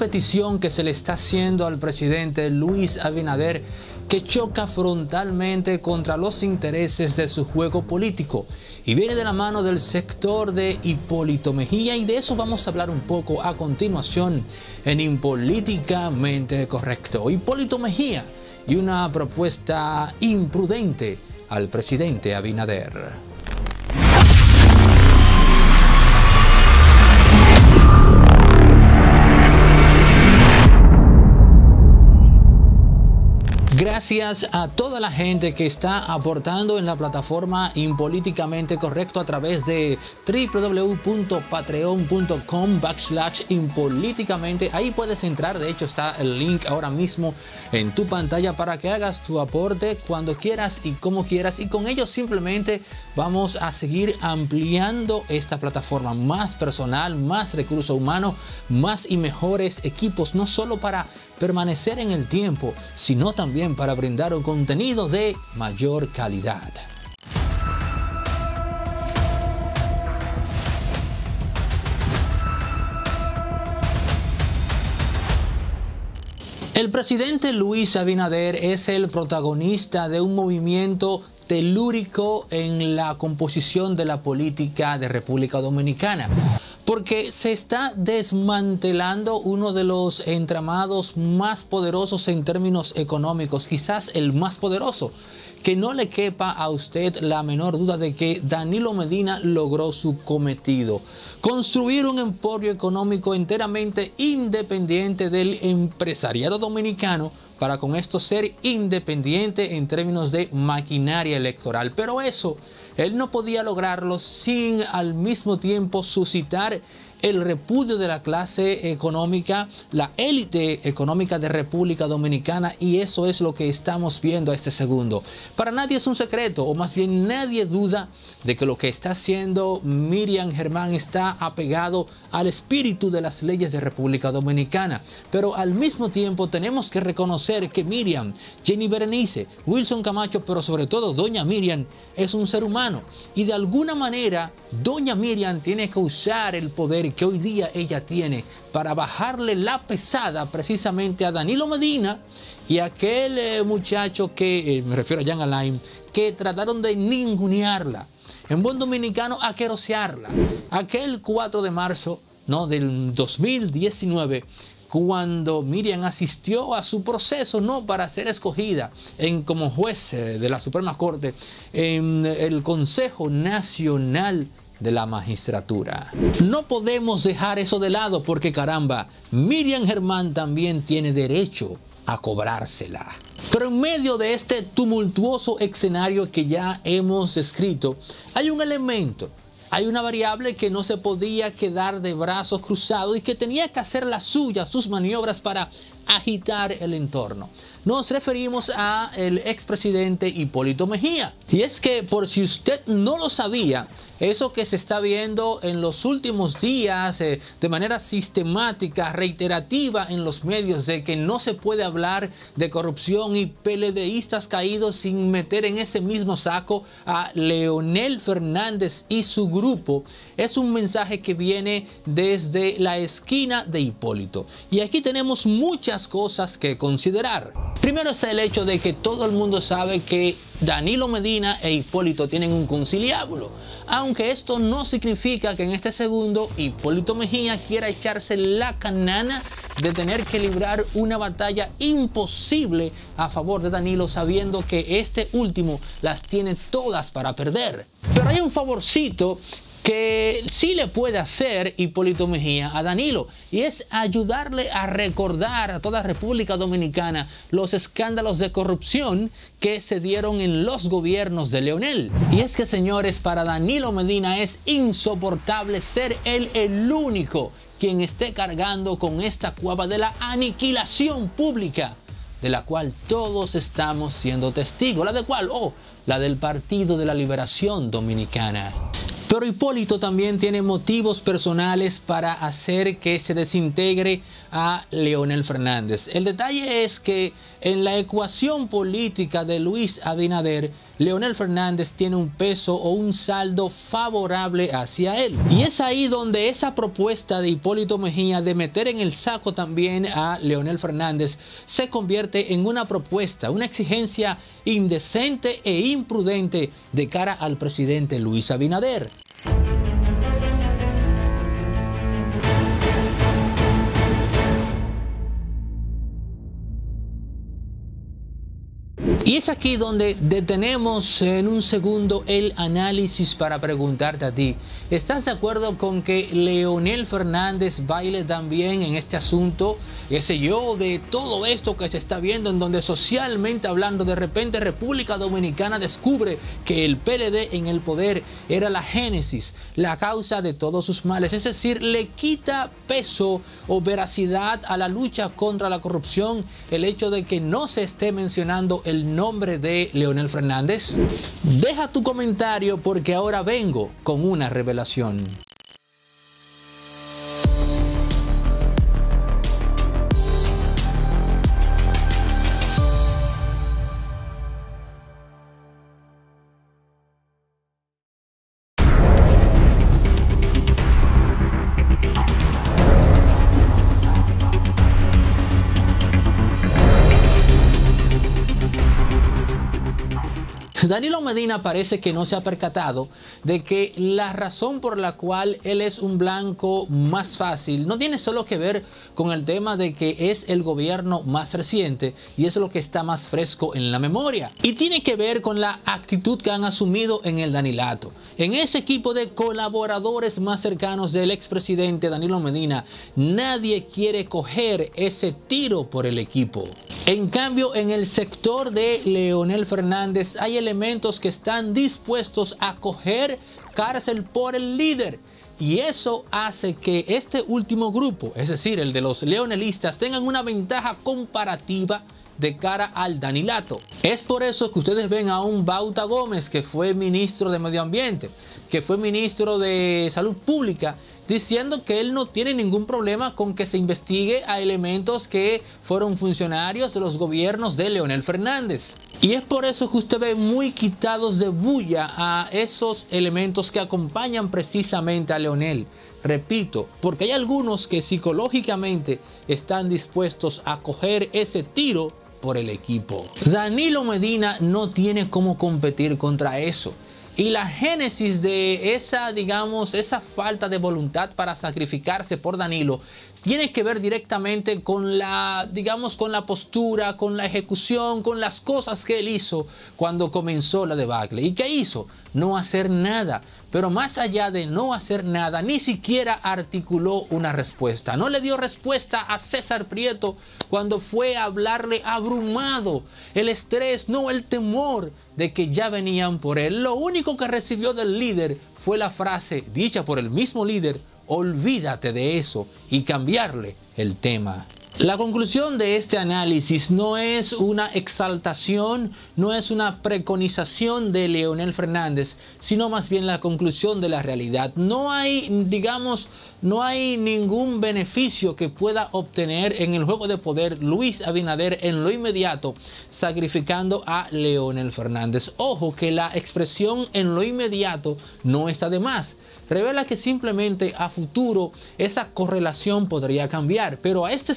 petición que se le está haciendo al presidente Luis Abinader que choca frontalmente contra los intereses de su juego político y viene de la mano del sector de Hipólito Mejía y de eso vamos a hablar un poco a continuación en Impolíticamente Correcto. Hipólito Mejía y una propuesta imprudente al presidente Abinader. Gracias a toda la gente que está aportando en la plataforma Impolíticamente Correcto a través de www.patreon.com backslash impolíticamente. Ahí puedes entrar, de hecho está el link ahora mismo en tu pantalla para que hagas tu aporte cuando quieras y como quieras. Y con ello simplemente vamos a seguir ampliando esta plataforma más personal, más recurso humano, más y mejores equipos, no solo para permanecer en el tiempo, sino también para brindar un contenido de mayor calidad. El presidente Luis Abinader es el protagonista de un movimiento telúrico en la composición de la política de República Dominicana porque se está desmantelando uno de los entramados más poderosos en términos económicos, quizás el más poderoso. Que no le quepa a usted la menor duda de que Danilo Medina logró su cometido. Construir un emporio económico enteramente independiente del empresariado dominicano para con esto ser independiente en términos de maquinaria electoral. Pero eso, él no podía lograrlo sin al mismo tiempo suscitar el repudio de la clase económica, la élite económica de República Dominicana y eso es lo que estamos viendo a este segundo. Para nadie es un secreto, o más bien nadie duda de que lo que está haciendo Miriam Germán está apegado al espíritu de las leyes de República Dominicana. Pero al mismo tiempo tenemos que reconocer que Miriam, Jenny Berenice, Wilson Camacho, pero sobre todo Doña Miriam es un ser humano y de alguna manera Doña Miriam tiene que usar el poder que hoy día ella tiene para bajarle la pesada precisamente a Danilo Medina y a aquel eh, muchacho que, eh, me refiero a Jan Alain, que trataron de ningunearla. En buen dominicano, a querosearla. Aquel 4 de marzo ¿no? del 2019 cuando Miriam asistió a su proceso, no para ser escogida en, como juez eh, de la Suprema Corte en el Consejo Nacional de la magistratura. No podemos dejar eso de lado porque caramba, Miriam Germán también tiene derecho a cobrársela. Pero en medio de este tumultuoso escenario que ya hemos escrito, hay un elemento, hay una variable que no se podía quedar de brazos cruzados y que tenía que hacer la suya, sus maniobras para agitar el entorno. Nos referimos a el expresidente Hipólito Mejía. Y es que por si usted no lo sabía, eso que se está viendo en los últimos días eh, de manera sistemática, reiterativa en los medios, de que no se puede hablar de corrupción y peledeístas caídos sin meter en ese mismo saco a Leonel Fernández y su grupo, es un mensaje que viene desde la esquina de Hipólito. Y aquí tenemos muchas cosas que considerar. Primero está el hecho de que todo el mundo sabe que Danilo Medina e Hipólito tienen un conciliábulo aunque esto no significa que en este segundo Hipólito Mejía quiera echarse la canana de tener que librar una batalla imposible a favor de Danilo sabiendo que este último las tiene todas para perder. Pero hay un favorcito que sí le puede hacer Hipólito Mejía a Danilo y es ayudarle a recordar a toda República Dominicana los escándalos de corrupción que se dieron en los gobiernos de Leonel. Y es que señores, para Danilo Medina es insoportable ser él el único quien esté cargando con esta cuava de la aniquilación pública de la cual todos estamos siendo testigos. ¿La de cuál? Oh, la del Partido de la Liberación Dominicana. Pero Hipólito también tiene motivos personales para hacer que se desintegre a Leonel Fernández. El detalle es que en la ecuación política de Luis Abinader, Leonel Fernández tiene un peso o un saldo favorable hacia él. Y es ahí donde esa propuesta de Hipólito Mejía de meter en el saco también a Leonel Fernández se convierte en una propuesta, una exigencia indecente e imprudente de cara al presidente Luis Abinader. Es aquí donde detenemos en un segundo el análisis para preguntarte a ti, ¿estás de acuerdo con que Leonel Fernández baile también en este asunto? Ese yo de todo esto que se está viendo en donde socialmente hablando de repente República Dominicana descubre que el PLD en el poder era la génesis, la causa de todos sus males, es decir, le quita peso o veracidad a la lucha contra la corrupción el hecho de que no se esté mencionando el nombre de Leonel Fernández? Deja tu comentario porque ahora vengo con una revelación. Danilo Medina parece que no se ha percatado de que la razón por la cual él es un blanco más fácil no tiene solo que ver con el tema de que es el gobierno más reciente y es lo que está más fresco en la memoria. Y tiene que ver con la actitud que han asumido en el Danilato. En ese equipo de colaboradores más cercanos del expresidente Danilo Medina, nadie quiere coger ese tiro por el equipo. En cambio, en el sector de Leonel Fernández hay elementos que están dispuestos a coger cárcel por el líder. Y eso hace que este último grupo, es decir, el de los leonelistas, tengan una ventaja comparativa de cara al Danilato. Es por eso que ustedes ven a un Bauta Gómez, que fue ministro de Medio Ambiente, que fue ministro de Salud Pública diciendo que él no tiene ningún problema con que se investigue a elementos que fueron funcionarios de los gobiernos de Leonel Fernández. Y es por eso que usted ve muy quitados de bulla a esos elementos que acompañan precisamente a Leonel. Repito, porque hay algunos que psicológicamente están dispuestos a coger ese tiro por el equipo. Danilo Medina no tiene cómo competir contra eso. Y la génesis de esa, digamos, esa falta de voluntad para sacrificarse por Danilo tiene que ver directamente con la, digamos, con la postura, con la ejecución, con las cosas que él hizo cuando comenzó la debacle. ¿Y qué hizo? No hacer nada. Pero más allá de no hacer nada, ni siquiera articuló una respuesta. No le dio respuesta a César Prieto cuando fue a hablarle abrumado. El estrés, no el temor de que ya venían por él. Lo único que recibió del líder fue la frase dicha por el mismo líder, olvídate de eso y cambiarle el tema. La conclusión de este análisis no es una exaltación, no es una preconización de Leonel Fernández, sino más bien la conclusión de la realidad. No hay, digamos, no hay ningún beneficio que pueda obtener en el juego de poder Luis Abinader en lo inmediato, sacrificando a Leonel Fernández. Ojo que la expresión en lo inmediato no está de más. Revela que simplemente a futuro esa correlación podría cambiar, pero a este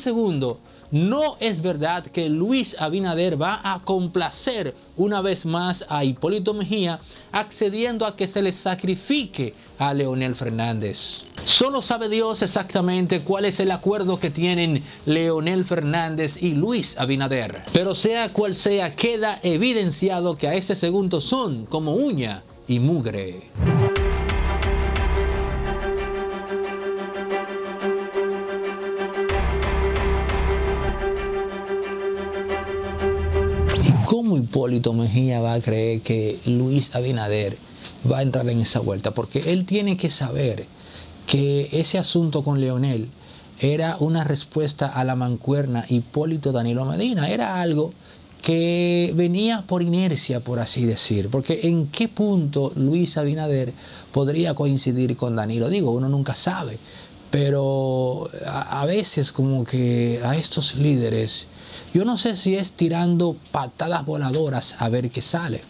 no es verdad que Luis Abinader va a complacer una vez más a Hipólito Mejía accediendo a que se le sacrifique a Leonel Fernández. Solo sabe Dios exactamente cuál es el acuerdo que tienen Leonel Fernández y Luis Abinader. Pero sea cual sea, queda evidenciado que a este segundo son como uña y mugre. ¿Cómo Hipólito Mejía va a creer que Luis Abinader va a entrar en esa vuelta? Porque él tiene que saber que ese asunto con Leonel era una respuesta a la mancuerna Hipólito Danilo Medina. Era algo que venía por inercia, por así decir. Porque en qué punto Luis Abinader podría coincidir con Danilo. Digo, uno nunca sabe. Pero a, veces como que a estos líderes Yo no sé si es tirando patadas voladoras a ver qué sale.